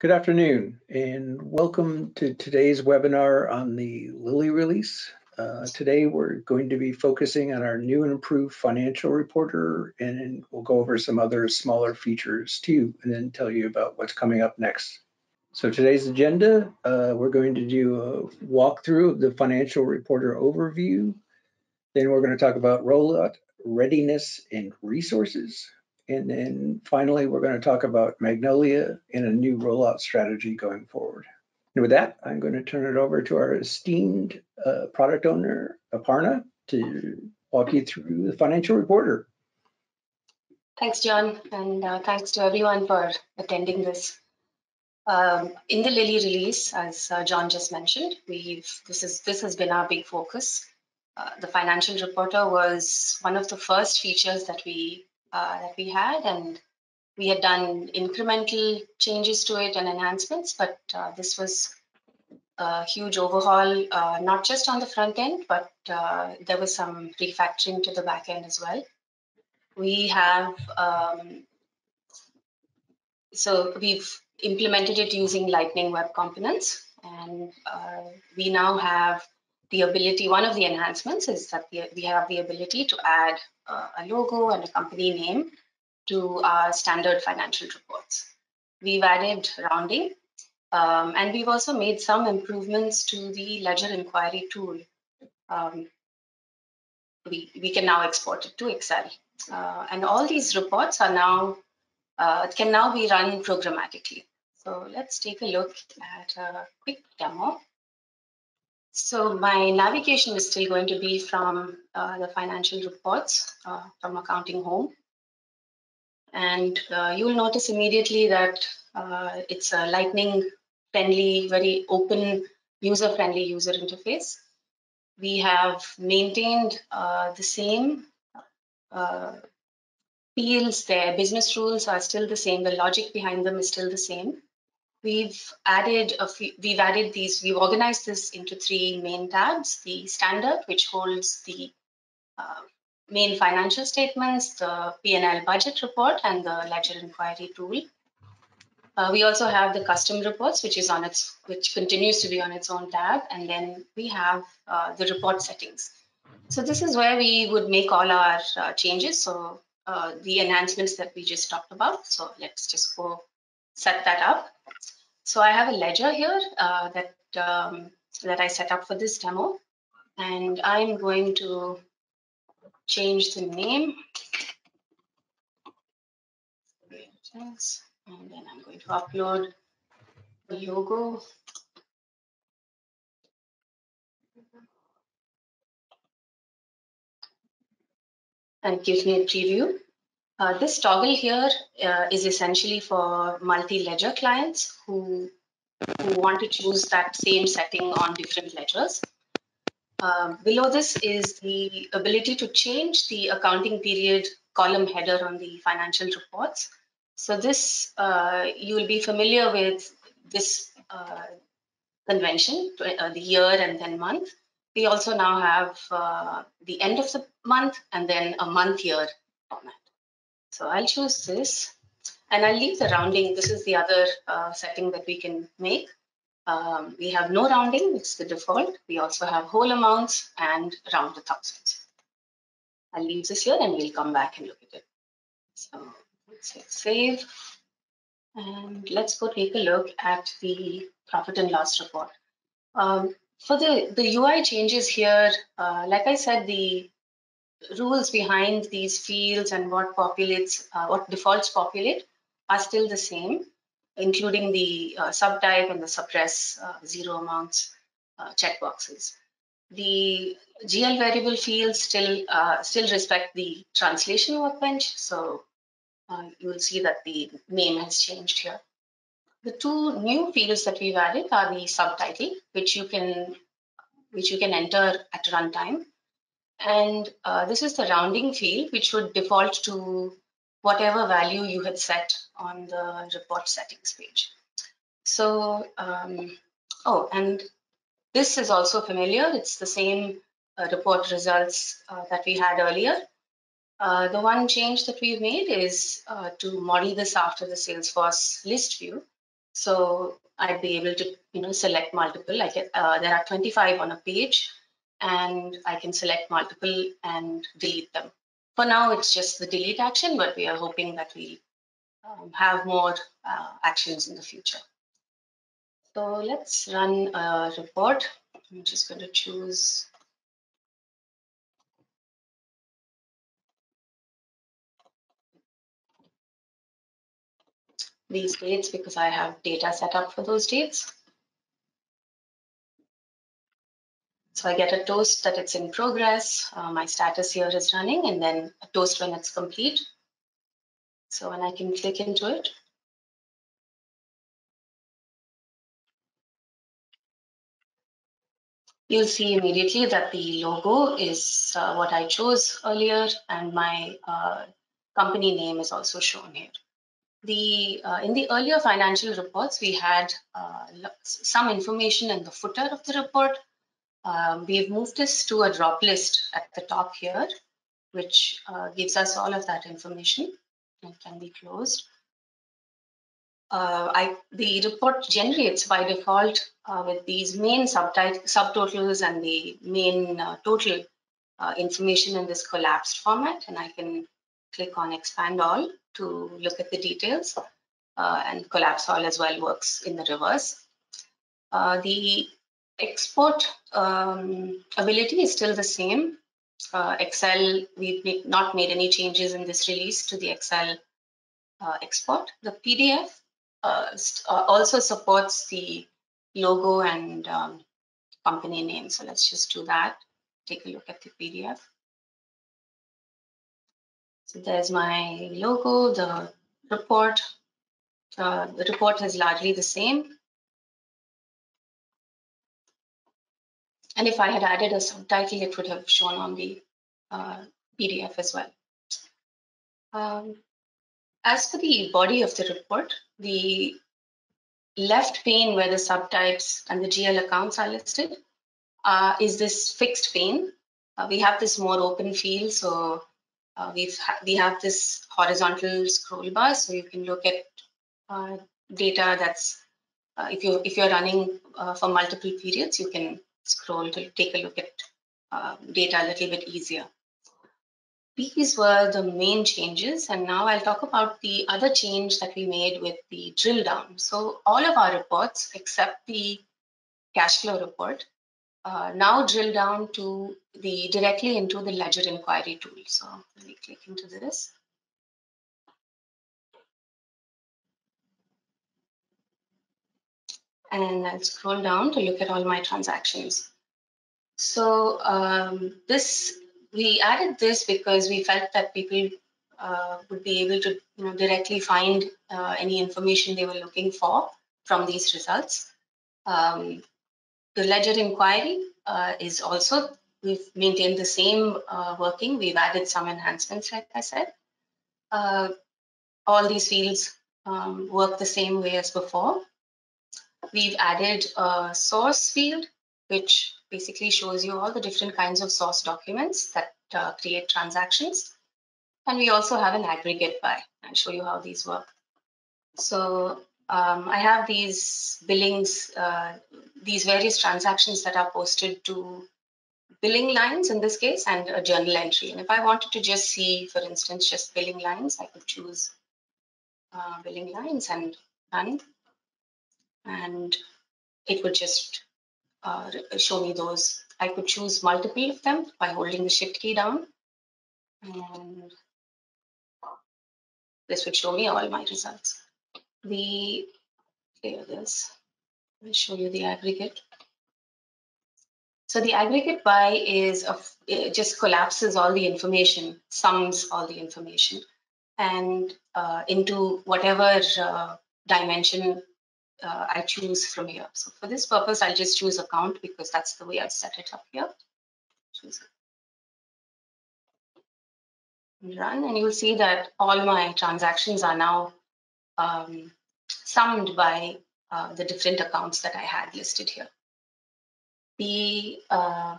Good afternoon and welcome to today's webinar on the Lily release. Uh, today we're going to be focusing on our new and improved financial reporter and we'll go over some other smaller features too and then tell you about what's coming up next. So today's agenda, uh, we're going to do a walkthrough of the financial reporter overview. Then we're going to talk about rollout, readiness, and resources. And then finally, we're going to talk about Magnolia and a new rollout strategy going forward. And with that, I'm going to turn it over to our esteemed uh, product owner, Aparna, to walk you through the financial reporter. Thanks, John, and uh, thanks to everyone for attending this. Um, in the Lily release, as uh, John just mentioned, we've this is this has been our big focus. Uh, the financial reporter was one of the first features that we uh, that we had, and we had done incremental changes to it and enhancements, but uh, this was a huge overhaul, uh, not just on the front end, but uh, there was some refactoring to the back end as well. We have, um, so we've implemented it using Lightning Web Components, and uh, we now have the ability, one of the enhancements is that we have the ability to add uh, a logo and a company name to our standard financial reports. We've added rounding, um, and we've also made some improvements to the ledger inquiry tool. Um, we, we can now export it to Excel. Uh, and all these reports are now, uh, can now be run programmatically. So let's take a look at a quick demo. So my navigation is still going to be from uh, the financial reports uh, from accounting home. And uh, you'll notice immediately that uh, it's a lightning friendly, very open, user friendly user interface. We have maintained uh, the same uh, fields there. Business rules are still the same. The logic behind them is still the same we've added a few, we've added these, we've organized this into three main tabs, the standard, which holds the uh, main financial statements, the P&L budget report, and the ledger inquiry tool. Uh, we also have the custom reports, which is on its, which continues to be on its own tab, and then we have uh, the report settings. So this is where we would make all our uh, changes. So uh, the enhancements that we just talked about. So let's just go set that up. So I have a ledger here uh, that um, that I set up for this demo, and I'm going to change the name. And then I'm going to upload the logo. And give me a preview. Uh, this toggle here uh, is essentially for multi-ledger clients who, who want to choose that same setting on different ledgers. Um, below this is the ability to change the accounting period column header on the financial reports. So this, uh, you will be familiar with this uh, convention, uh, the year and then month. We also now have uh, the end of the month and then a month year format. So I'll choose this and I'll leave the rounding. This is the other uh, setting that we can make. Um, we have no rounding, it's the default. We also have whole amounts and round to thousands. I'll leave this here and we'll come back and look at it. So let's hit save. And let's go take a look at the profit and loss report. Um, for the, the UI changes here, uh, like I said, the rules behind these fields and what populates, uh, what defaults populate are still the same, including the uh, subtype and the suppress uh, zero amounts uh, checkboxes. The GL variable fields still uh, still respect the translation workbench, so you will see that the name has changed here. The two new fields that we've added are the subtitle, which you can which you can enter at runtime, and uh, this is the rounding field, which would default to whatever value you had set on the report settings page. So, um, oh, and this is also familiar. It's the same uh, report results uh, that we had earlier. Uh, the one change that we've made is uh, to model this after the Salesforce list view. So I'd be able to, you know, select multiple. Like uh, there are 25 on a page, and I can select multiple and delete them. For now, it's just the delete action, but we are hoping that we'll um, have more uh, actions in the future. So let's run a report. I'm just going to choose these dates because I have data set up for those dates. So I get a toast that it's in progress. Uh, my status here is running and then a toast when it's complete. So when I can click into it. You'll see immediately that the logo is uh, what I chose earlier and my uh, company name is also shown here the uh, in the earlier financial reports, we had uh, some information in the footer of the report. Um, we've moved this to a drop list at the top here, which uh, gives us all of that information. It can be closed. Uh, I, the report generates by default uh, with these main subtotals and the main uh, total information in this collapsed format, and I can click on expand all to look at the details uh, and collapse all as well works in the reverse. Uh, the export um, ability is still the same. Uh, Excel, we've not made any changes in this release to the Excel uh, export. The PDF uh, uh, also supports the logo and um, company name. So let's just do that. Take a look at the PDF. So there's my logo, the report. Uh, the report is largely the same. And if I had added a subtitle, it would have shown on the uh, PDF as well. Um, as for the body of the report, the left pane where the subtypes and the GL accounts are listed uh, is this fixed pane. Uh, we have this more open field, so uh, we've ha we have this horizontal scroll bar, so you can look at uh, data that's uh, if you if you're running for multiple periods, you can scroll to take a look at uh, data a little bit easier. These were the main changes, and now I'll talk about the other change that we made with the drill down. So all of our reports, except the cash flow report, uh, now drill down to the directly into the ledger inquiry tool. So let me click into this. And I'll scroll down to look at all my transactions. So um, this, we added this because we felt that people uh, would be able to you know, directly find uh, any information they were looking for from these results. Um, the ledger inquiry uh, is also, we've maintained the same uh, working. We've added some enhancements, like I said. Uh, all these fields um, work the same way as before. We've added a source field, which basically shows you all the different kinds of source documents that uh, create transactions. And we also have an aggregate by. I'll show you how these work. So um, I have these billings, uh, these various transactions that are posted to billing lines in this case and a journal entry. And if I wanted to just see, for instance, just billing lines, I could choose uh, billing lines and run. And it would just uh, show me those. I could choose multiple of them by holding the shift key down. And this would show me all my results the clear this. I'll show you the aggregate. So the aggregate by is of just collapses all the information, sums all the information, and uh, into whatever uh, dimension uh, I choose from here. So for this purpose, I'll just choose account because that's the way I've set it up here. Choose run, and you'll see that all my transactions are now um, summed by uh, the different accounts that I had listed here. The uh,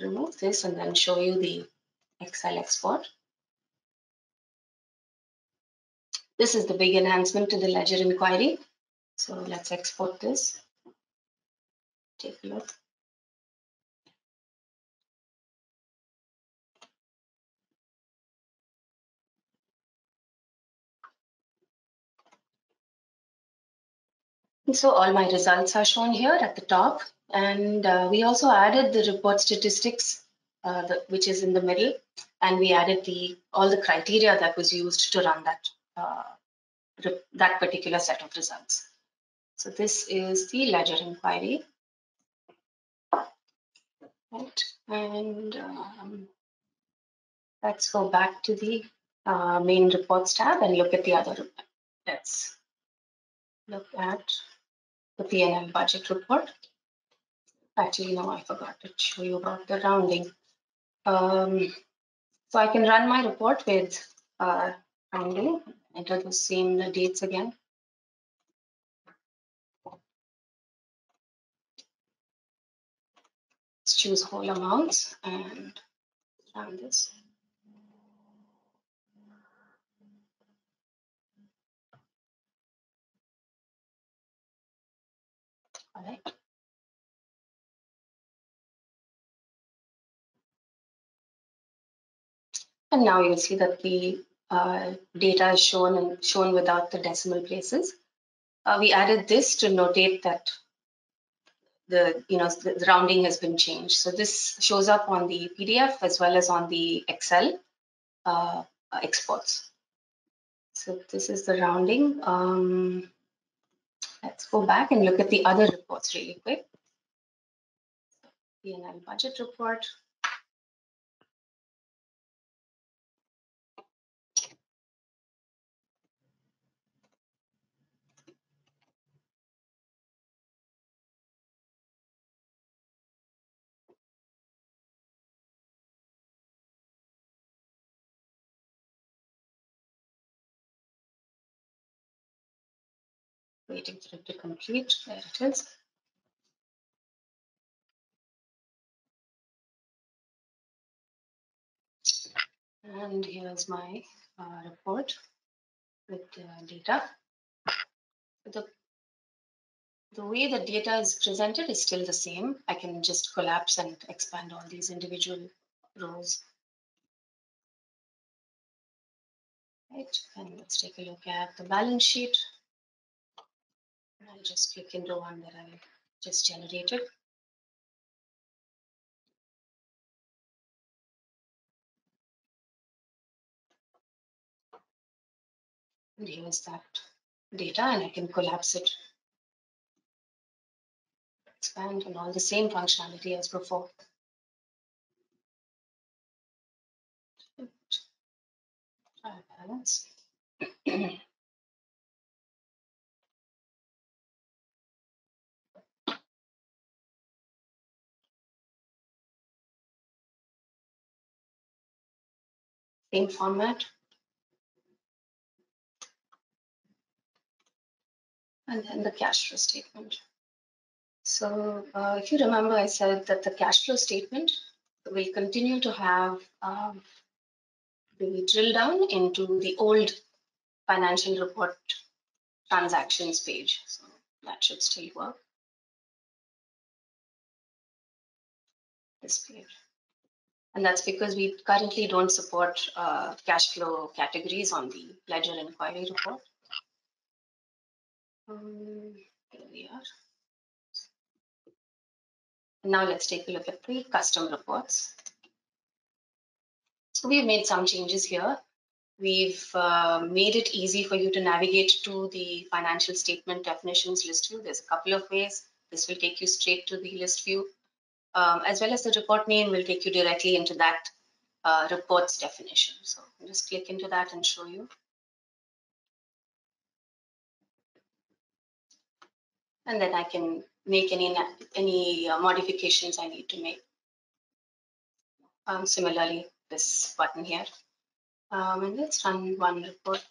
remove this and then show you the Excel export. This is the big enhancement to the ledger inquiry. So let's export this. Take a look. So all my results are shown here at the top. And uh, we also added the report statistics, uh, the, which is in the middle. And we added the all the criteria that was used to run that, uh, that particular set of results. So this is the ledger inquiry. Right. And um, let's go back to the uh, main reports tab and look at the other. Let's look at the PNL budget report. Actually, no, I forgot to show you about the rounding. Um, so I can run my report with uh, rounding, enter the same dates again. Choose whole amounts and run this. All right. And now you'll see that the uh, data is shown and shown without the decimal places. Uh, we added this to notate that the you know the, rounding has been changed. So this shows up on the PDF as well as on the Excel uh, exports. So this is the rounding. Um, let's go back and look at the other reports really quick. PNL budget report. Waiting for it to complete. There it is. And here's my uh, report with uh, data. The, the way the data is presented is still the same. I can just collapse and expand all these individual rows. Right, and let's take a look at the balance sheet. I'll just click into one that I just generated. And here's that data and I can collapse it. Expand and all the same functionality as before. balance. Same format. And then the cash flow statement. So uh, if you remember, I said that the cash flow statement will continue to have um, the drill down into the old financial report transactions page. So that should still work. This page. And that's because we currently don't support uh, cash flow categories on the ledger inquiry report. Um, here we are. Now let's take a look at the custom reports. So we've made some changes here. We've uh, made it easy for you to navigate to the financial statement definitions list view. There's a couple of ways. This will take you straight to the list view, um, as well as the report name will take you directly into that uh, reports definition. So I'll just click into that and show you. And then I can make any any uh, modifications I need to make. Um, similarly, this button here. Um, and let's run one report.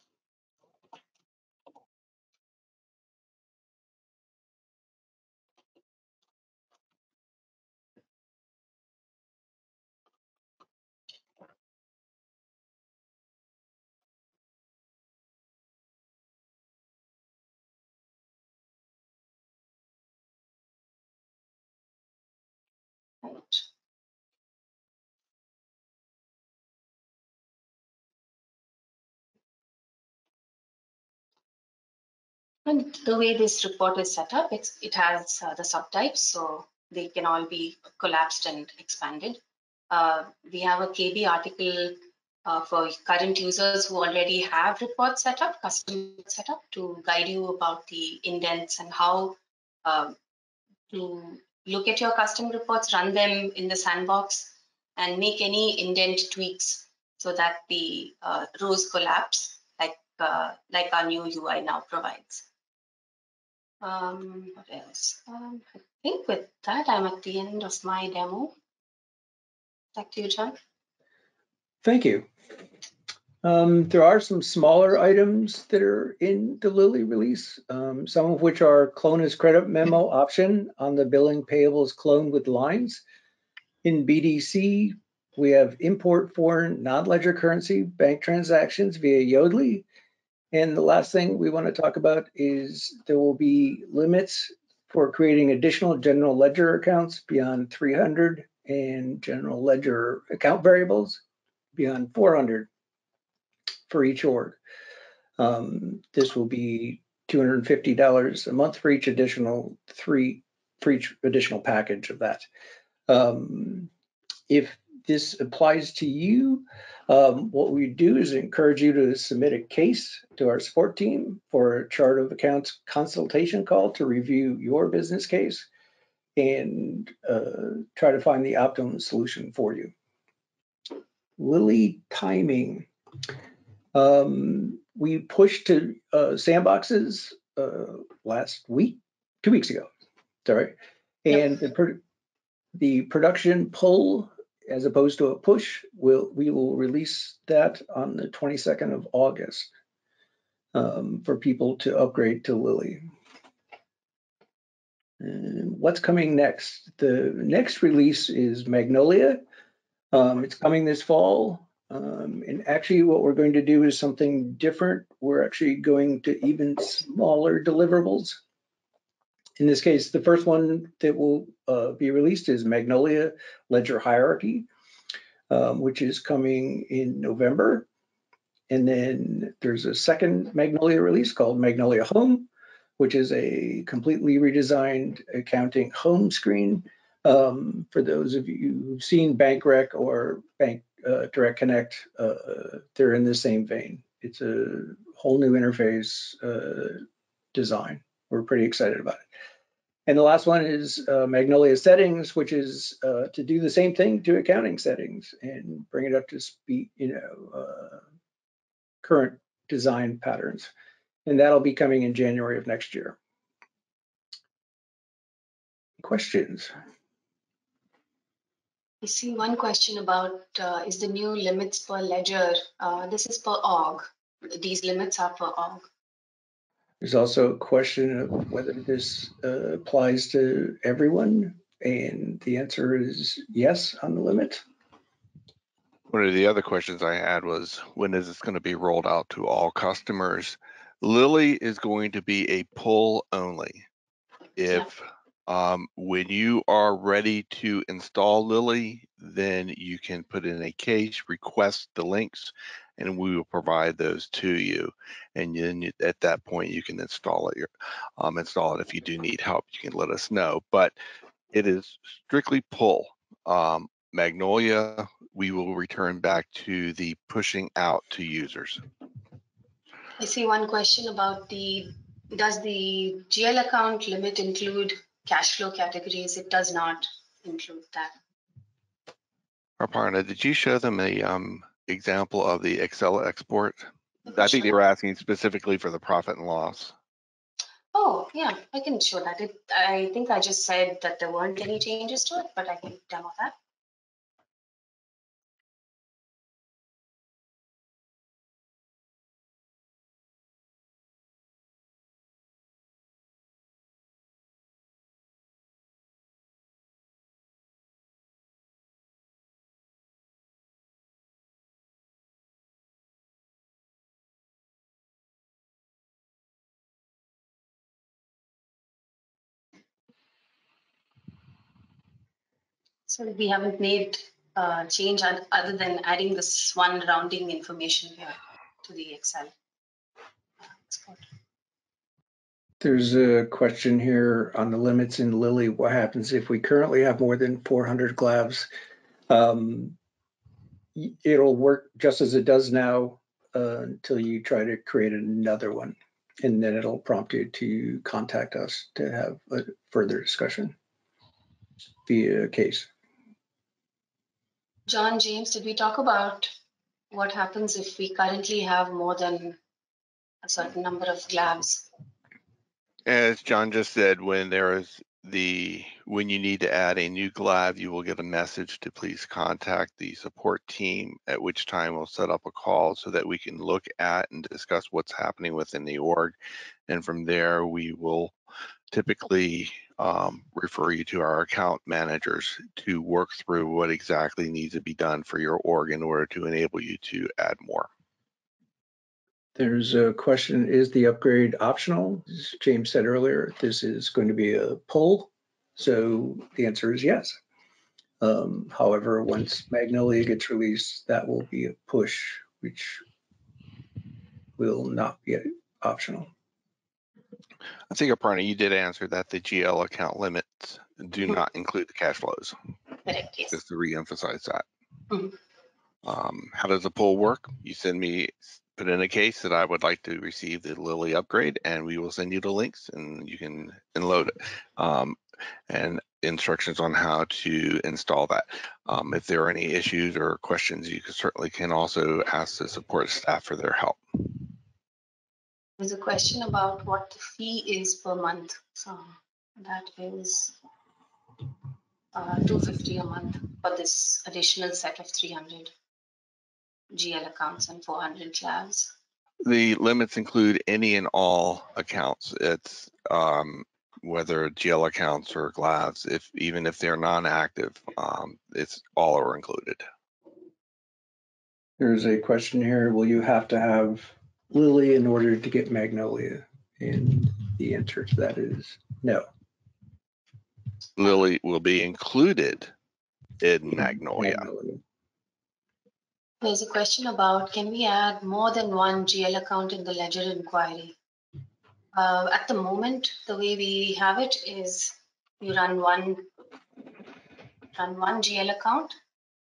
And the way this report is set up, it has uh, the subtypes, so they can all be collapsed and expanded. Uh, we have a KB article uh, for current users who already have reports set up, custom set up to guide you about the indents and how um, to look at your custom reports, run them in the sandbox, and make any indent tweaks so that the uh, rows collapse like, uh, like our new UI now provides. Um, what else? Um, I think with that, I'm at the end of my demo. Back to you, John. Thank you. Um, there are some smaller items that are in the Lily release, um, some of which are clone as credit memo option on the billing payables clone with lines. In BDC, we have import foreign non-ledger currency bank transactions via Yodlee. And the last thing we want to talk about is there will be limits for creating additional general ledger accounts beyond 300 and general ledger account variables beyond 400 for each org. Um, this will be $250 a month for each additional three, for each additional package of that. Um, if this applies to you, um, what we do is encourage you to submit a case to our support team for a chart of accounts consultation call to review your business case and uh, try to find the optimum solution for you. Lily timing. Um, we pushed to uh, sandboxes uh, last week, two weeks ago. Sorry, and yep. the, pro the production pull, as opposed to a push, will we will release that on the 22nd of August um, for people to upgrade to Lily. And what's coming next? The next release is Magnolia. Um, it's coming this fall. Um, and actually, what we're going to do is something different. We're actually going to even smaller deliverables. In this case, the first one that will uh, be released is Magnolia Ledger Hierarchy, um, which is coming in November. And then there's a second Magnolia release called Magnolia Home, which is a completely redesigned accounting home screen. Um, for those of you who've seen BankRec or Bank uh, Direct Connect, uh, they're in the same vein. It's a whole new interface uh, design. We're pretty excited about it. And the last one is uh, Magnolia Settings, which is uh, to do the same thing to accounting settings and bring it up to speed, you know, uh, current design patterns. And that'll be coming in January of next year. Questions? I see one question about uh, is the new limits per ledger. Uh, this is per org. These limits are per org. There's also a question of whether this uh, applies to everyone, and the answer is yes on the limit. One of the other questions I had was when is this going to be rolled out to all customers? Lily is going to be a pull only. If um, when you are ready to install Lily, then you can put in a case, request the links, and we will provide those to you. And then you, at that point, you can install it. Um, install it. If you do need help, you can let us know. But it is strictly pull. Um, Magnolia, we will return back to the pushing out to users. I see one question about the does the GL account limit include cash flow categories? It does not include that. Aparna, did you show them a um, example of the Excel export? I think they were asking specifically for the profit and loss. Oh, yeah, I can show that. It, I think I just said that there weren't any changes to it, but I can demo that. So we haven't made a change other than adding this one rounding information here to the Excel. There's a question here on the limits in Lily. What happens if we currently have more than 400 GLAVs? Um, It'll work just as it does now uh, until you try to create another one. And then it'll prompt you to contact us to have a further discussion via case. John, James, did we talk about what happens if we currently have more than a certain number of GLAVs? As John just said, when there is the, when you need to add a new GLAV, you will get a message to please contact the support team, at which time we'll set up a call so that we can look at and discuss what's happening within the org. And from there, we will typically um, refer you to our account managers to work through what exactly needs to be done for your org in order to enable you to add more. There's a question, is the upgrade optional? As James said earlier, this is going to be a pull. So the answer is yes. Um, However, once Magnolia gets released, that will be a push, which will not be optional. I think, Aparna, you did answer that the GL account limits do not include the cash flows. Correct, yes. just to reemphasize that. Mhm. Um, how does the poll work? You send me, put in a case that I would like to receive the Lily upgrade and we will send you the links and you can load it. Um, and instructions on how to install that. Um, if there are any issues or questions, you can certainly can also ask the support staff for their help. There's a question about what the fee is per month. So that is uh, 250 a month for this additional set of 300 GL accounts and 400 labs. The limits include any and all accounts. It's um, whether GL accounts or GLAVs, if even if they're non-active, um, it's all are included. There's a question here, will you have to have Lily in order to get Magnolia? And the answer to that is no. Lily will be included in Magnolia. There's a question about can we add more than one GL account in the ledger inquiry? Uh, at the moment, the way we have it is you run one run one GL account,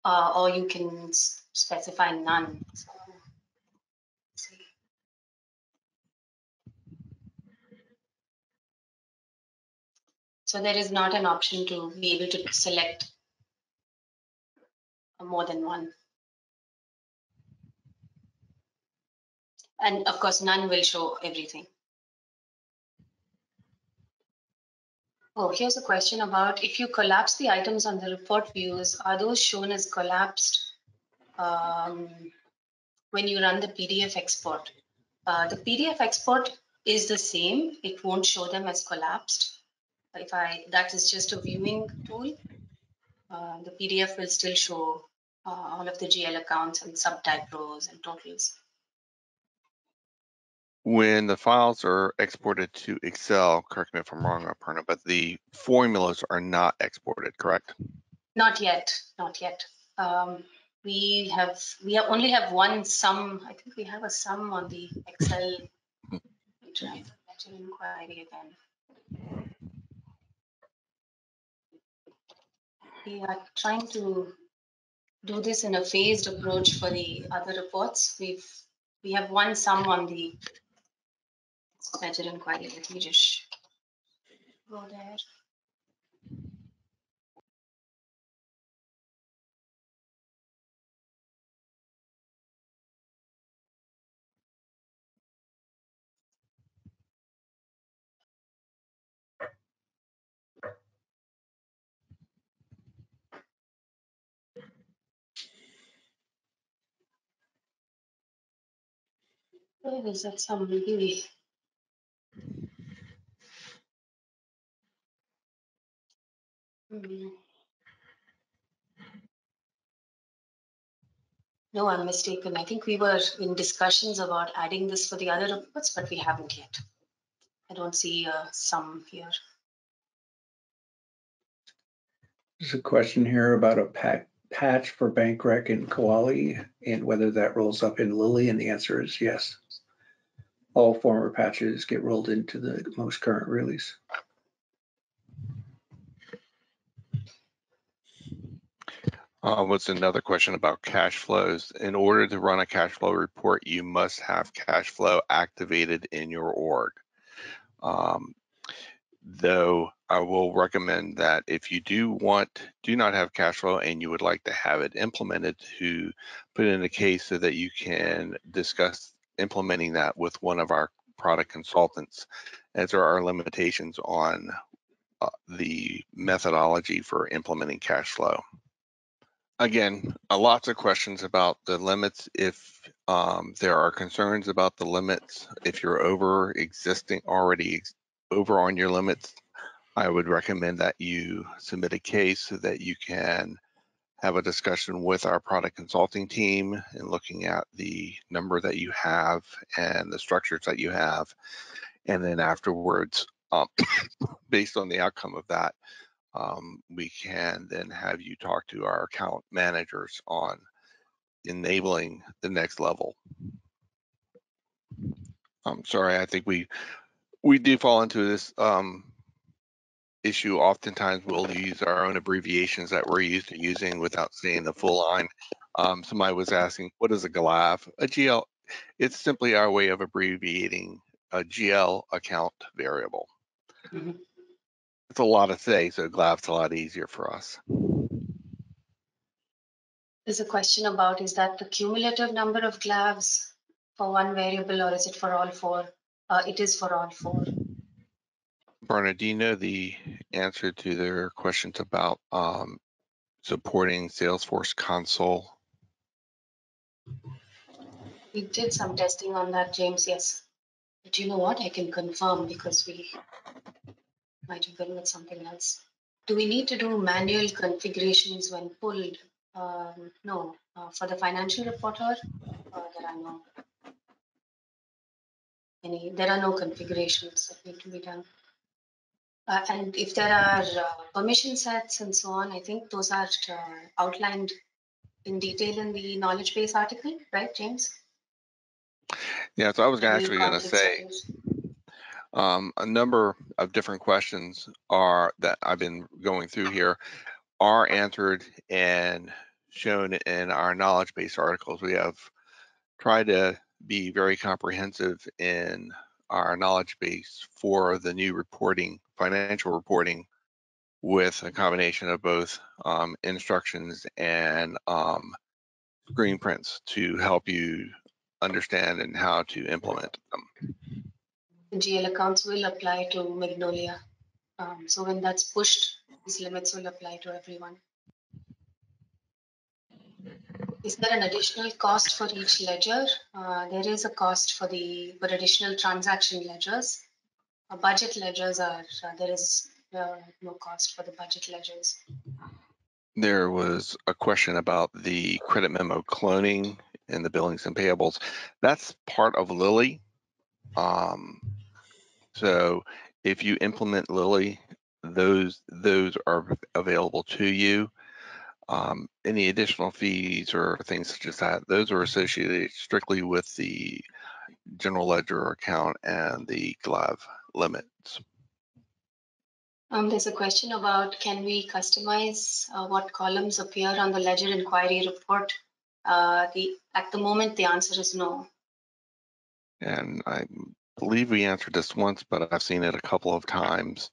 uh, or you can s- specify none. So, So there is not an option to be able to select more than one. And of course, none will show everything. Oh, here's a question about if you collapse the items on the report views, are those shown as collapsed um, when you run the PDF export? Uh, the PDF export is the same. It won't show them as collapsed. If I, that is just a viewing tool. Uh, the PDF will still show uh, all of the GL accounts and subtype rows and totals. When the files are exported to Excel, correct me if I'm wrong, Aparna, but the formulas are not exported, correct? Not yet, not yet. Um, we have, we have only have one sum. I think we have a sum on the Excel. Let me Try the ledger inquiry again. We are trying to do this in a phased approach for the other reports. We've, we have one sum on the budget inquiry. Let me just go there. Where is that? Maybe Hmm. No, I'm mistaken. I think we were in discussions about adding this for the other reports, but we haven't yet. I don't see a sum here. There's a question here about a pa- patch for bank rec in Koali and whether that rolls up in Lily, and the answer is yes. All former patches get rolled into the most current release. Uh, what's another question about cash flows? In order to run a cash flow report, you must have cash flow activated in your org. Um, though I will recommend that if you do want, do not have cash flow and you would like to have it implemented to put in a case so that you can discuss implementing that with one of our product consultants as there are limitations on uh, the methodology for implementing cash flow again, uh, lots of questions about the limits. If um, there are concerns about the limits, if you're over existing already ex over on your limits, I would recommend that you submit a case so that you can have a discussion with our product consulting team and looking at the number that you have and the structures that you have. And then afterwards, um, based on the outcome of that, um, we can then have you talk to our account managers on enabling the next level. I'm sorry, I think we we do fall into this um, issue. Oftentimes we'll use our own abbreviations that we're used to using without saying the full line. Um, somebody was asking, what is a GLAV? A GL, it's simply our way of abbreviating a GL account variable. Mm -hmm. It's a lot to say, so GLAV's a lot easier for us. There's a question about is that the cumulative number of GLAVs for one variable or is it for all four? Uh, it is for all four. Bernardino, the answer to their questions about um, supporting Salesforce console? We did some testing on that, James, yes. But you know what? I can confirm because we might have been with something else. Do we need to do manual configurations when pulled? Um, no. Uh, for the financial reporter, uh, there are no any. There are no configurations that need to be done. Uh, and if there are uh, permission sets and so on, I think those are uh, outlined in detail in the knowledge base article, right, James? Yeah, so I was actually going to say. Um, a number of different questions are that I've been going through here are answered and shown in our knowledge base articles. We have tried to be very comprehensive in our knowledge base for the new reporting, financial reporting, with a combination of both um, instructions and um, screen prints to help you understand and how to implement them. GL accounts will apply to Magnolia. Um, so when that's pushed, these limits will apply to everyone. Is there an additional cost for each ledger? Uh, there is a cost for the for additional transaction ledgers. Budget ledgers are uh, there is uh, no cost for the budget ledgers. There was a question about the credit memo cloning in the billings and payables. That's part of Lily. Um, so if you implement Lily, those those are available to you. Um, any additional fees or things such as that, those are associated strictly with the general ledger account and the GLAV limits. Um, there's a question about can we customize uh, what columns appear on the ledger inquiry report? Uh, the at the moment the answer is no. And I'm believe we answered this once, but I've seen it a couple of times.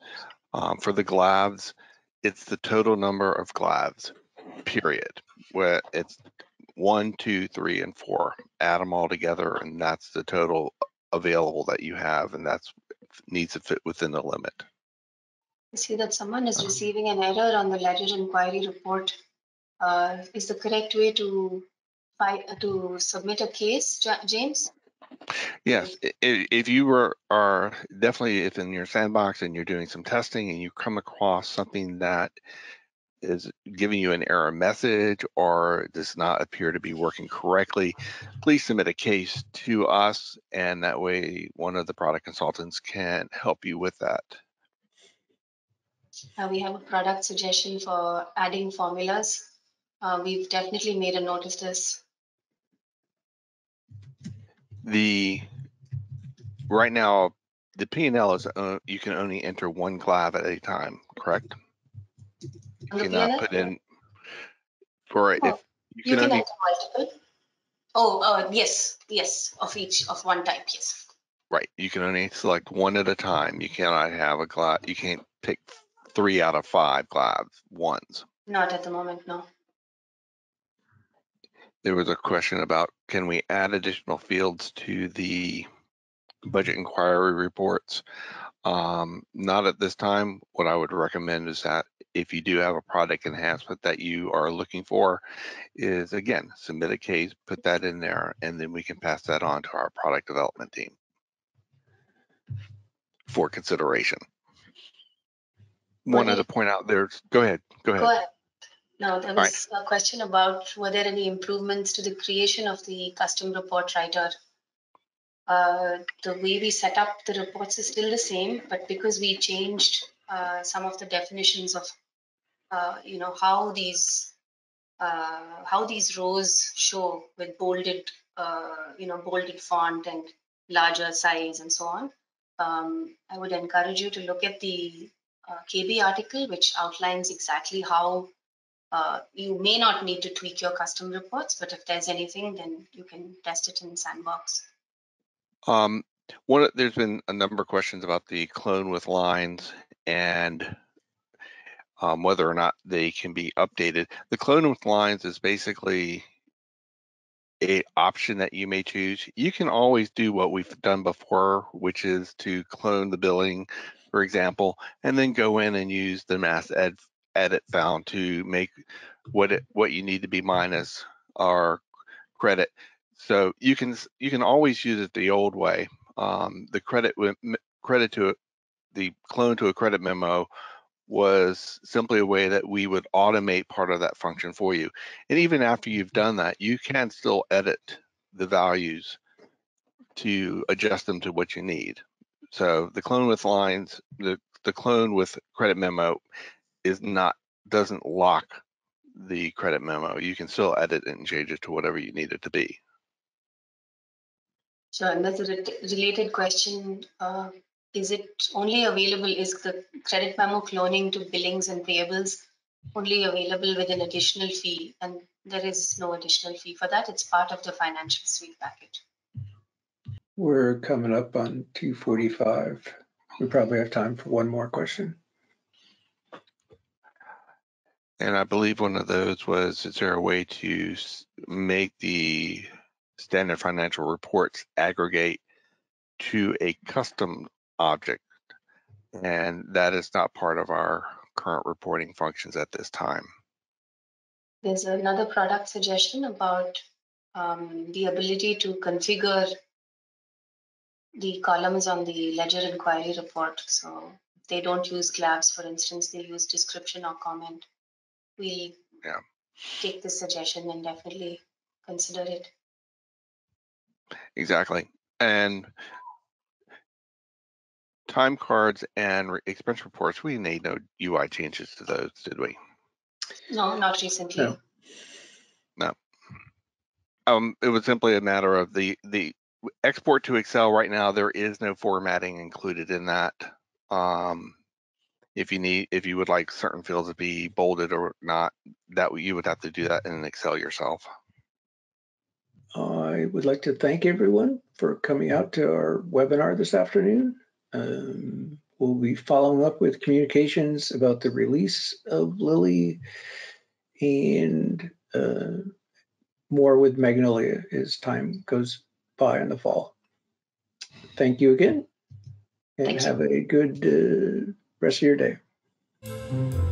Um, for the GLAVs, it's the total number of GLAVs, period. Where it's one, two, three, and four. Add them all together, and that's the total available that you have, and that's needs to fit within the limit. I see that someone is receiving an error on the ledger inquiry report. Uh, is the correct way to fight, to submit a case, James? Yes, if you were are definitely if in your sandbox and you're doing some testing and you come across something that is giving you an error message or does not appear to be working correctly, please submit a case to us and that way one of the product consultants can help you with that. Uh, we have a product suggestion for adding formulas. Uh, we've definitely made a note of this. The right now the P and L is uh, you can only enter one GLAV at a time, correct? You cannot put in for Oh, if you You can can only multiple. Oh, uh, yes, yes, of each of one type, yes. right you can only select one at a time. You cannot have a GLAV. You can't pick three out of five GLAVs ones. Not at the moment, no. There was a question about can we add additional fields to the budget inquiry reports? Um, not at this time. What I would recommend is that if you do have a product enhancement that you are looking for, is again, submit a case, put that in there, and then we can pass that on to our product development team for consideration. Wanted to point out there's, go ahead, go ahead. Go ahead. No, there right. was a question about were there any improvements to the creation of the custom report writer? Uh, the way we set up the reports is still the same, but because we changed uh, some of the definitions of, uh, you know, how these uh, how these rows show with bolded, uh, you know, bolded font and larger size and so on. Um, I would encourage you to look at the KB article, which outlines exactly how you may not need to tweak your custom reports, but if there's anything, then you can test it in Sandbox. Um, one, there's been a number of questions about the clone with lines and um, whether or not they can be updated. The clone with lines is basically a option that you may choose. You can always do what we've done before, which is to clone the billing, for example, and then go in and use the mass ed, edit found to make what it what you need to be minus our credit. So you can you can always use it the old way. Um, the credit credit to the clone to a credit memo was simply a way that we would automate part of that function for you. And even after you've done that, you can still edit the values to adjust them to what you need. So the clone with lines, the, the clone with credit memo is not, doesn't lock the credit memo. You can still edit it and change it to whatever you need it to be. So another re- related question, uh, is it only available, is the credit memo cloning to billings and payables only available with an additional fee? And there is no additional fee for that. It's part of the financial suite package. We're coming up on 2:45. We probably have time for one more question. And I believe one of those was, is there a way to make the standard financial reports aggregate to a custom object? And that is not part of our current reporting functions at this time. There's another product suggestion about um, the ability to configure the columns on the ledger inquiry report. So they don't use GLAVs, for instance, they use description or comment. We'll Yeah. take this suggestion and definitely consider it. Exactly. And time cards and re- expense reports, we made no UI changes to those, did we? No, not recently. No. Um, it was simply a matter of the, the export to Excel right now, there is no formatting included in that. Um, if you need, if you would like certain fields to be bolded or not, that you would have to do that in Excel yourself. I would like to thank everyone for coming out to our webinar this afternoon. Um, We'll be following up with communications about the release of Lily and uh, more with Magnolia as time goes by in the fall. Thank you again and Thank you. have a good uh, rest of your day.